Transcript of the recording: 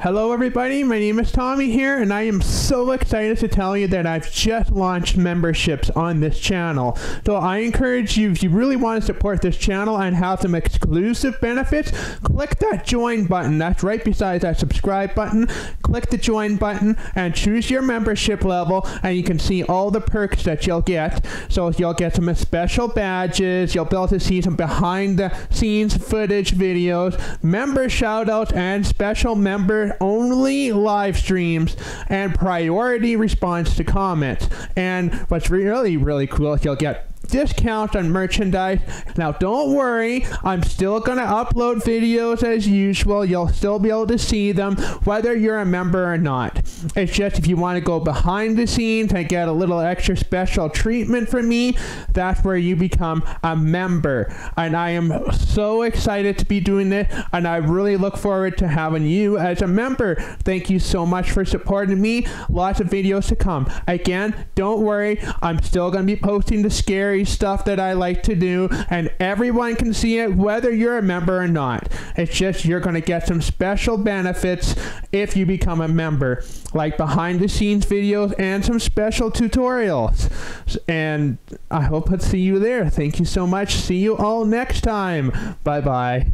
Hello, everybody. My name is Tommy here, and I am so excited to tell you that I've just launched memberships on this channel. So I encourage you, if you really want to support this channel and have some exclusive benefits, click that join button. That's right beside that subscribe button. Click the join button and choose your membership level, and you can see all the perks that you'll get. So you'll get some special badges, you'll be able to see some behind the scenes footage videos, member shoutouts, and special member only live streams and priority response to comments. And what's really, really cool is you'll get discounts on merchandise. Now, don't worry, I'm still going to upload videos as usual. You'll still be able to see them whether you're a member or not. It's just if you want to go behind the scenes and get a little extra special treatment from me, that's where you become a member. And I am so excited to be doing this, and I really look forward to having you as a member. Thank you so much for supporting me. Lots of videos to come. Again, don't worry, I'm still going to be posting the scary stuff that I like to do, and everyone can see it whether you're a member or not. It's just you're going to get some special benefits if you become a member, like behind the scenes videos and some special tutorials. And I hope to see you there. Thank you so much. See you all next time. Bye bye.